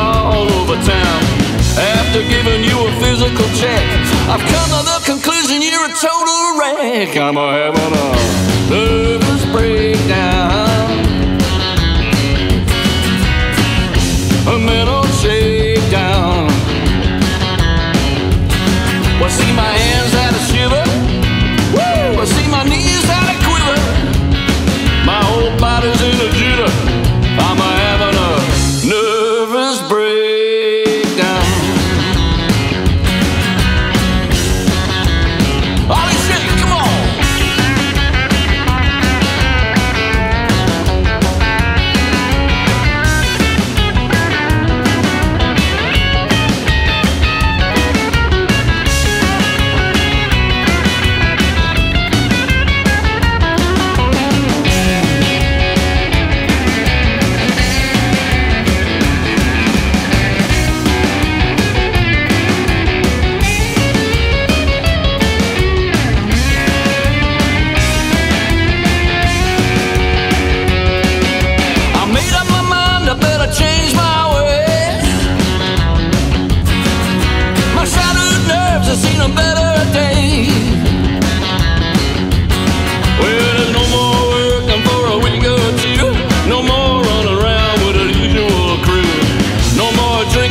all over town. After giving you a physical check, I've come to the conclusion you're a total wreck. I'm a having a nervous breakdown, a mental shakedown. Well, see my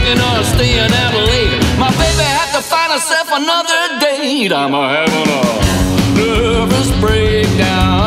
drinking or staying out late. My baby had to find herself another date. I'm having a nervous breakdown.